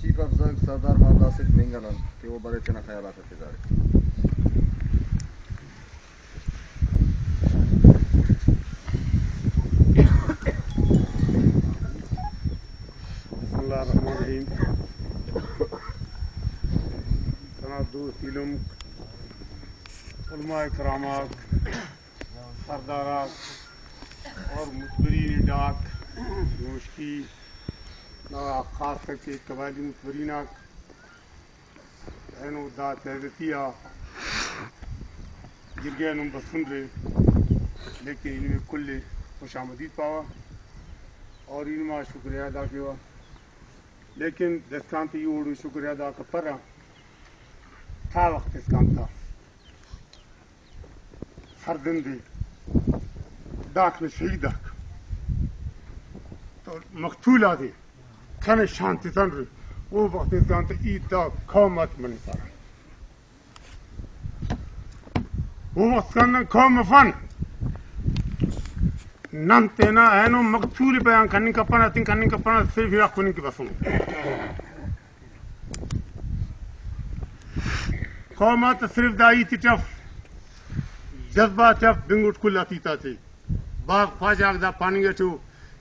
Chief افسر سردار محمد آصف مینگلن کہ وہ بڑے چنا خیالات رکھتے جا رہے بسم اللہ الرحمن الرحیم۔ جناب دوست، علم، علماء کرامات سردارات اور متبرین ڈاک نوشکی خاص کر کے قبائلی متبریناک اینو دا تحریتیا گرگے نم بسن رہے، لیکن ان میں کل خوش آمدید پاوا اور ان میں شکریہ ادا کیا لیکن دستانتی یوڑ شکریہ ادا کا پرا تھا وقت دستانتا ہر دن دے ڈاک میں شہید ڈاک تو مقتولہ دے۔ کھنے شانتی تن رہے وہ وقت دستانتا عید دا قومت من پارا وہ وقت کھنے قوم فن نن تینا اینو مقتول بیان کرنی کا تین کرنی کا صرف ہی کی صرف دائی تی ٹف جذبہ ٹف بنگوٹ کل آتیتا تھی باغ خواجہ دا پانی گٹو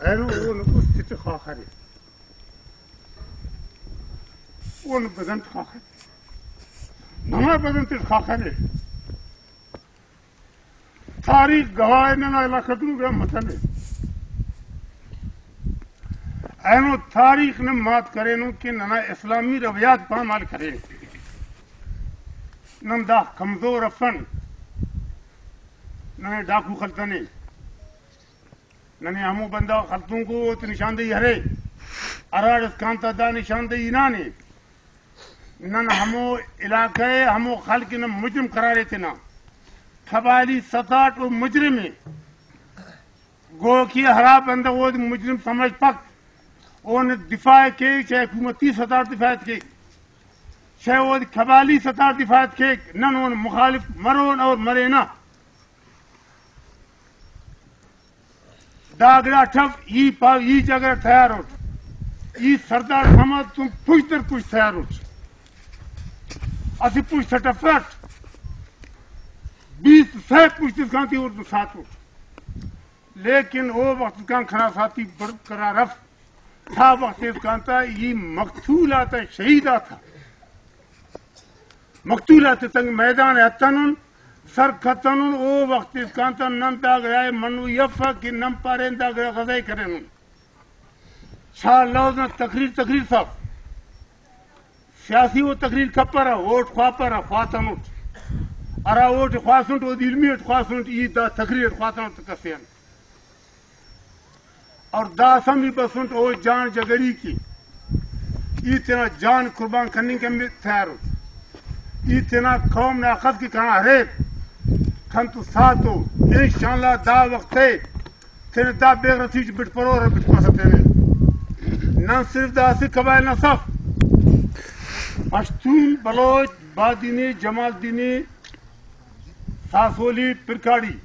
Eğer onu bu sütü kalkarı. Onu bizden kalkarı. خاخرے نما بدن خاخرے تاریخ گواہ نہ علاقہ تو گیا متن اینو تاریخ نے مات کرے نو کہ ننا اسلامی رویات پر مال کرے۔ نم دا کمزور افن ننے ڈاکو خلطنے ننے ہمو بندہ خلطوں کو تو نشاندہی ہرے۔ اراڑ اس کانتا دا نشاندہی نانے نن ہمو علاقے، ہمو خلق نم مجرم قرارے تھے نا۔ ستاٹ و مجرم گو کی ہرا بندہ وہ مجرم سمجھ پک۔ اون دفاع کے چاہے حکومتی ستاٹ دفاع کے چاہے وہ قبالی سطح دفاعت کے نن ان مخالف مرون اور مرے نہ داگڑا ٹھپ ای پا ای جگہ تیار ہو ای سردار سمجھ تم پوچھ در پوچھ تیار ہو اسی پوچھ سٹا فٹ بیس سہ پوچھ دس گانتی اور ساتھ لیکن وہ وقت کان کھنا ساتھی برقرار رف تھا وقت اس کانتا یہ مقتول آتا شہید آتا مقتولات تنگ میدان اتنن سر ختنن او وقت اس کانتا نم تاگ رائے منو یفا کی نم پارین تاگ رائے غزائی کرنن شاہ لوزن تقریر تقریر صاحب سیاسی وہ تقریر کپر ہے ووٹ خواہ پر ہے ارا ووٹ خواہ سنٹ وہ علمی اٹھ خواہ سنٹ یہ دا تقریر خواہ سنٹ کسین اور دا سمی بسنٹ وہ جان جگری کی۔ یہ تینا جان قربان کرنے کے میں تیار ہو۔ اتنا قوم نے کی کہاں ہرے کھن تو ساتھ ساتو انشاءاللہ دا وقت ہے۔ تینے دا بے رسیج بٹ پرو اور بٹ پاسا تینے نہ صرف دا سی قبائل نہ صف پشتون بلوچ، بادینی جمال دینی ساسولی، پرکاڑی۔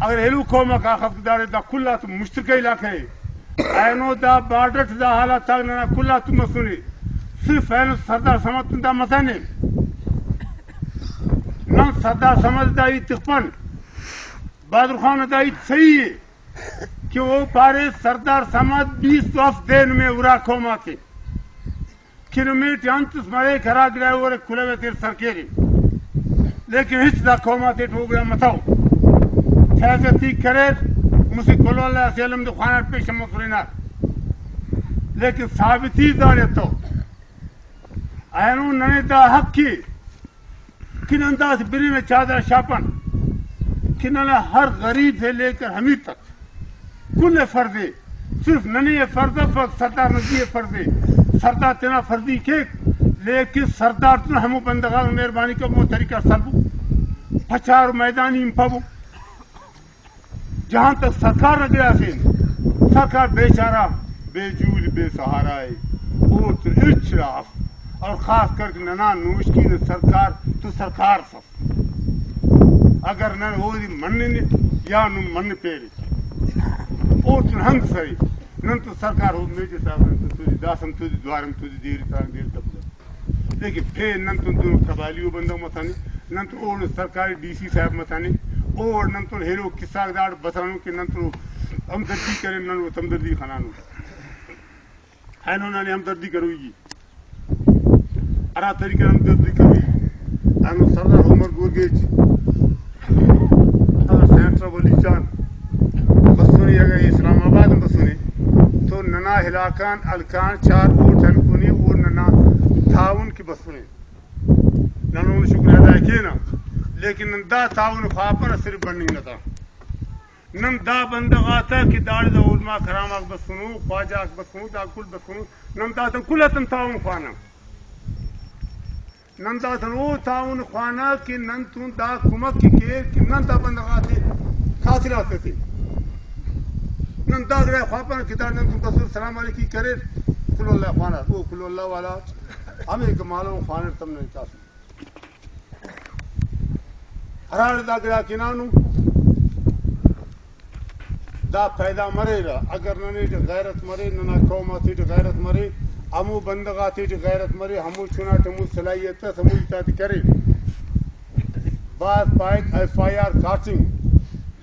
اگر ہیلو قوم کا خط دارے دا کلا تو مشترکہ علاقہ ہے۔ اینو دا بارڈر دا حالات تاگنا کلا تو مسونی صرف اینو سردار سمت دا مسانے نہ سدا سمجھدائی تقپن بادر خان دائی صحیح ہے کہ وہ پارے سردار سمجھ بیس وف دین میں ورا قوما تھے کلومیٹر انتس مرے کھرا گرائے اور کھلے ہوئے تیر سرکیری دا قوما تھے ٹھو گیا متاو سیاستی کرے مسی کلو اللہ سیلم دو خانات پیش مصرینات لیکن ثابتی دارے تو اینو ننے دا حق کی کن انداز بری میں چادر شاپن کن ہر غریب سے لے کر ہمیں تک کل فردے صرف ننی فرد فقط سردار نجی فردے سردار تینا فردی کے لیکن سردار تینا ہمو بندگان مہربانی کا مو طریقہ سلبو پچار میدانی امپابو جہاں تک سرکار نہ گیا سے سرکار بیچارہ بے جول بے سہارا ہے۔ وہ تو ارچراف اور خاص کر کے ننا نوش کی نہ سرکار تو سرکار سب۔ اگر نہ وہ من یا نو من پیری او تو ہنگ سری۔ نن تو سرکار ہو میجر صاحب نن تو تجھے داسم تجھے دوارم تجھے دیر تاک دیر تب لیکن پھر نن تو دونوں قبالیو بندہ متانی نن تو اور سرکاری ڈی سی صاحب متانی اور نن تو ہیرو قصہ دار بتانو کہ نن تو ہمدردی کرے نن وہ تمدردی خنانو ہے نو نانی ہمدردی کروئی جی ارا طریقے ہمدردی کروئی انو سردار عمر گورگیج هلاکان الکان چار اوټن کونی ورننا تعاون کې بسونه نن نو شکر ادا کینا لیکن دا تعاون خوا پر اثر بننی نتا نن دا بندغاتا کې داړ د علما کرام اک بسونو خواجه اک بسونو دا کل بسونو نن دا ته کله تم تعاون خوانه نن دا ته نو تعاون خوانه کې نن تون دا کومک کې کې نن دا بندغاته خاطرات کوي نن دا زړه خپل کتاب نن کوم تاسو سلام علیکم کړي کل الله خوانا او کل الله والا امه کمالو خوان تم نه تاسو هرار دا ګرا کینانو دا پیدا مری را اگر نه نه غیرت مری نه نه قوم اتی غیرت مری امو بندغا اتی غیرت مری همو چنا تمو صلاحیت سمو اطاعت کرے بعد پائد ایف آئی آر کاٹنگ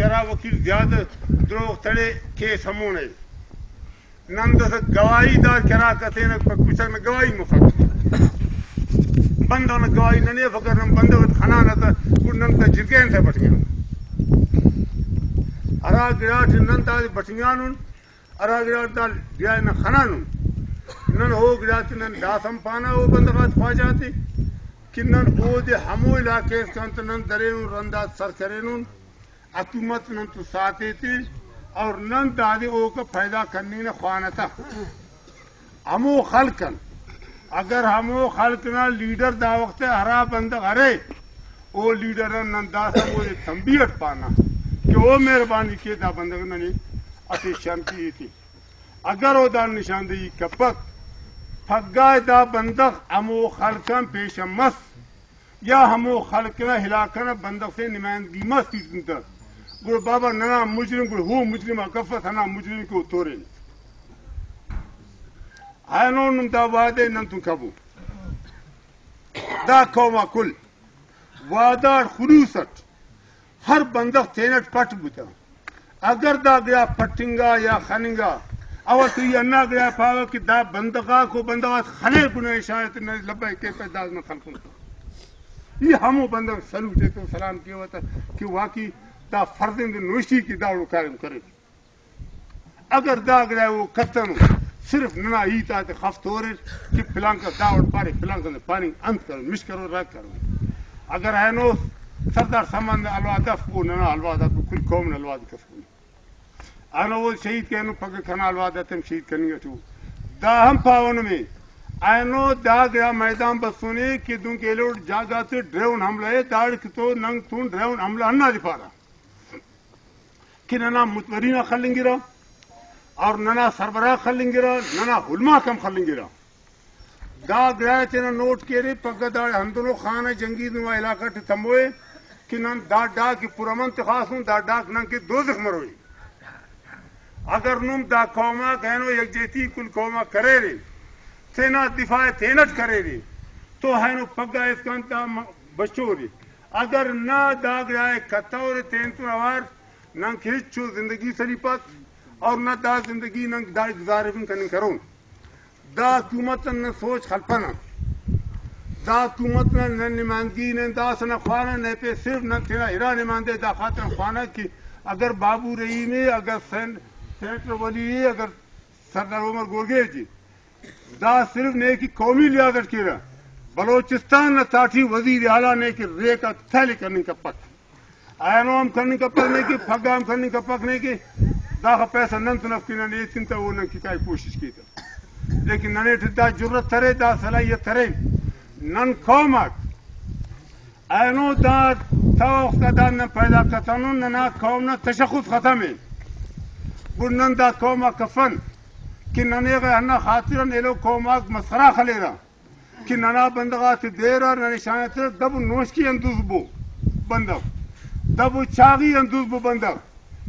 چرا وکیل زیاد دروغ تړي کیس همونه نن د گواہی دار کرا کته نه کچھ نه گواہی مفت۔ بندو نه گواہی نه نه فکر نه بندو خنا نه ته نن ته جرګین ته بټګیا ارا ګراټ نن ته بټګیانون ارا ګراټ دال بیا نه خنانون نن هو ګراټ نن داسم پانا او بندغات خواجاتي کنن او د همو علاقې څنګه نن درېون رندا سر کرینون حکومت نن تو ساتھی تھی اور نن دادی او کا فائدہ کرنی نہ خوانتا۔ ہمو خلقن اگر ہمو خلقنا لیڈر دا وقت ہرا بندغ ارے او لیڈر نن داسم او دے تنبیت پانا۔ کہ وہ مہربانی کی دا بندگ نے اسی شرم کی تھی۔ اگر وہ دا نشاندہی کپک، پھگائے دا بندگ ہمو خلقن پیش مس۔ یا ہمو خلقنا ہلاکن بندگ سے نمائندگی مس تھی۔ گڑ بابا ننا مجرم گڑ ہو مجرم کفت ہنا مجرم کو تورے آئنو نم دا وعدے نن تم کبو دا قوما کل وعدار خلوصت ہر بندق تینٹ پٹ بتا اگر دا گیا پٹنگا یا خننگا اور تو یہ انا گیا پاوا کہ دا بندگا کو بندگا خلے گنے شاید نے لبے کے پیدا میں خلقوں یہ ہمو بندگ سلوٹ تو سلام کیا ہوتا کہ واقعی دا فرزند نوشی کی داڑو کارم کرے اگر دا گیا وہ کتن صرف ننا ہی تا تے خفت ہو رہے کہ پلان کا داڑ پارے پلان کا پانی انت کرو، مش کرو رات کرو۔ اگر ہے نو سردار سامان الوادف کو ننا الوادف کو کل قوم الواد کسبونی انا وہ شہید کے انو پک کھنا الوادت ہم شہید کرنی گا دا ہم پاون میں۔ اینو دا گیا میدان بسونے کہ دن کے لوٹ جاگا سے ڈریون حملہ ہے، داڑ تو ننگ تون ڈریون حملہ ہننا دفا رہا kinana mutlarina xallingira ar nana sarvara xallingira nana hulma kam xallingira da gaya chena note kere pagga da hum dono khana jangi nuwa ilaka te tamoe kinan da da ki puraman te khasun da da nan ki dozakh maroi اگر نم دا قوما گہنو یکجیتی کل قوما کرے رے سینا دفاع تینٹ کرے رے تو ہے نو پگا اس کا بچو رے. اگر نہ داغ رائے کتور تین تو اوار نہ کھیچ چھو زندگی سری پت اور نہ دا زندگی نہ دا گزارفن کنن کروں۔ دا حکومت نہ سوچ خلپنا دا حکومت نہ نمائندگی نے دا سنا خوانا نے پہ صرف نہ تیرا ہرا نمائندے دا خاطر خوانا کی اگر بابو رہی میں اگر سین سینٹر والی یہ اگر سردار عمر گورگے جی۔ دا صرف نے کی قومی لیاقت کی رہا۔ بلوچستان نہ تاٹھی وزیر اعلیٰ نے کہ رے کا تھیلی کرنے کا پک۔ اينو هم سنن کپکنے کی پھگا هم سنن کپکنے کی دا خو پیسې نن تنف کینه نه یتین ته ونه کی کای کوشش کیته لیکن نن ته دا جرأت ترې دا صلاحیت ترې نن قومک اینو دا تا افتادن نه پیدا کتنون نه نه قوم نه تشخص ختمه بر نن دا قومه کفن کی نن یې نه خاطرن الو قومه مسخره خلیرا کی ننا بندغات دیرا نشانه تر دب نوش کی اندوز بو بندو Da bu çağıyan düz bu bende.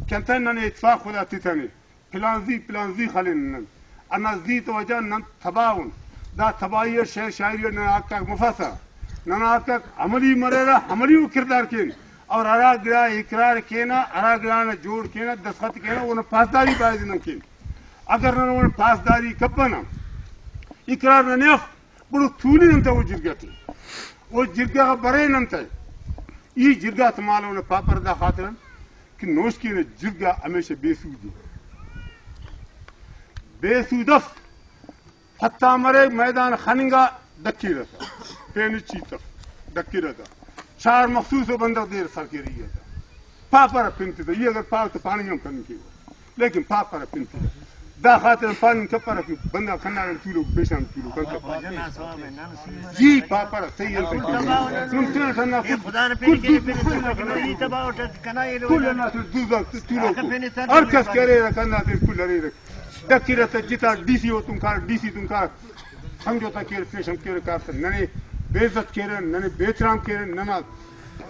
Kentenle itfak huda titani. Planzi planzi halinin. Anazdi tevacanla tabavun. Da tabayiye şehir şairiye nanakak mufasa. nanakak amali مرera عملی و کردار کین اور ارا گرا اقرار کینا ارا گرا نہ جوڑ کینا دستخط کینا اون پاسداری باید نہ کین اگر نہ اون پاسداری کپنا اقرار نہ نخ بڑو تھولی نہ تو جرگت او جرگا برے نہ تے یہ جرگا تمالو نے پاپر دا خاطرن کہ نوش کی نے جرگا ہمیشہ بے سودی بے سودف حتی مرے میدان خننگا دکی رہتا پین چیتا دکی رہتا چار مخصوص و بندہ دیر سر کے رہی تھا پاپا رہا پنتی تھا یہ اگر da khatir fan ka para ki banda kana da kilo beshan kilo. Kan ka ji pa para sai yin ka sun tun san na ku khuda ne pe ke pe ni ta ba ota kana yelo kullu na tu du da kilo ar kare ra kana te kullu re da kira ta jita disi o tun kar disi tun kar. Samjhota kere pesham kere kar nani bezat kere nani betram kere namaz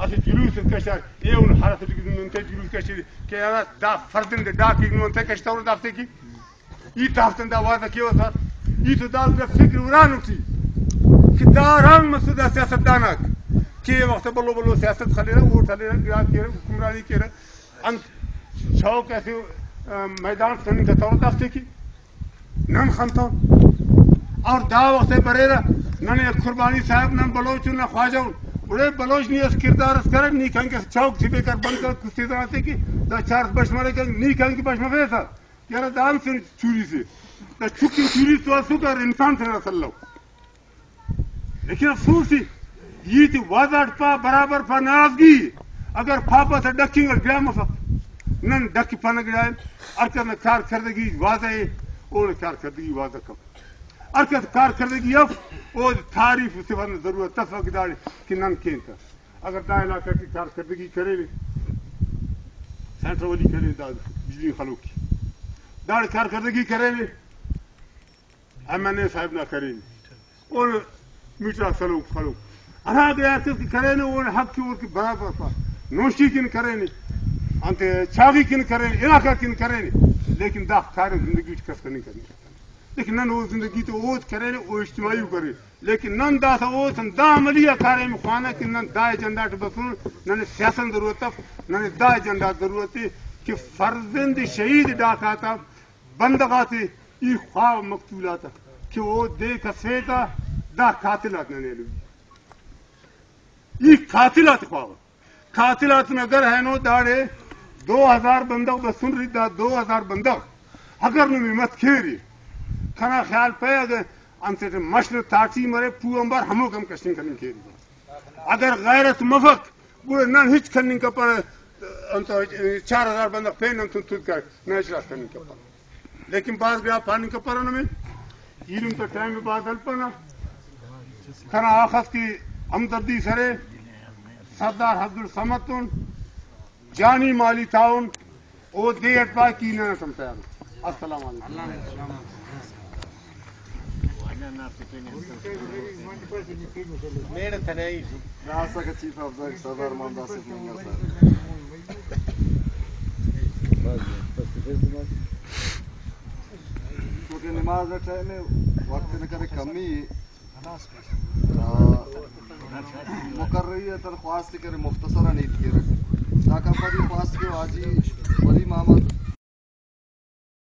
اسی جلوس کشار ای اون حالت من ته جلوس کشید که دا فردن دا کی نو ته کشتور دافته کی ای دافتن دا وارد کی وسات iktidarda fikri uran uti ki daran masuda siyasetdanak ki vakti bulu bulu siyaset kalira uğurtalira girat kere hükümrani kere an şavuk esi meydan senin de tavır daktı ki nan khantan اور دا وقت بریرا نن یک قربانی صاحب نن بلوچ نہ خواجہ بڑے بلوچ نہیں اس کردار اس کرے نہیں کہیں کہ چوک چھپے کر بند کر کسی طرح سے کہ دا چار بشمارے کہ نہیں کہیں کہ بشمارے تھا یار دام سے چوری سے دا چکی چوری تو اسو کر انسان سے رسل لو۔ لیکن افسوس یہ تھی وادار پا برابر پا ناراضگی اگر پاپا سے ڈکی گا گرام نن ڈکی پانا گرائے ارکر نے کار کردگی واضح ہے۔ اور کار کردگی واضح کم۔ ارکت کار کردگی اف اور تعریف سے ورنہ ضرورت تفق داری کہ نن کین تھا۔ اگر دا علاقہ کی کار کردگی کرے لے۔ سینٹر والی کرے دا بجلی خلو کی۔ دار کار کردگی کرے لے۔ ایم این اے صاحب نہ کرے لے اور میٹرا خلو خلو انا گیا کہ کرے لے اور حق کی اور کی برابر پا نوشی کن کرے لے انت چاوی کن کرے لے علاقہ کن کرے لے لیکن دا کار زندگی کس نہیں کرنی لیکن نن وہ زندگی تو اوت کرے وہ اجتماعی کرے لیکن نن دا تھا اوت دا عملیہ کارے میں خانہ کہ نن دا ایجنڈا بسن نن سیاست ضرورت نن دا ایجنڈا ضرورت کہ ای خواب مقتولات کہ وہ دے کسیتا دا قاتلات ننے لوگ یہ قاتلات خواب۔ قاتلات میں اگر ہے نو دو ہزار بندغ بسن رہی دا دو ہزار بندغ اگر نمی مت کھیری۔ کھنا خیال پہ اگر انسے مشر تاٹی مرے، پو امبر ہمو کم کشن کرنے کے لیے اگر غیرت مفق وہ نہ ہچ کرنے کا پر چار ہزار بندہ پین انت تود کر میچ کرنے کا پر لیکن بعض گیا پانی کا پر میں ہیلم تو ٹائم میں بعد پنا کھنا آخذ کی ہمدردی سرے۔ سردار حضر سمتن جانی مالی تعاون او دے اٹپا کی نہ سمتا السلام علیکم۔ میڑ تھنائی راسا کا چیف سردار منگا کیونکہ نماز کا ٹائم ہے وقت نہ کرے کمی مقرریت الخواست کرے مختصرا نیت رکھے تاکہ بڑی خواست کے واجی ولی محمد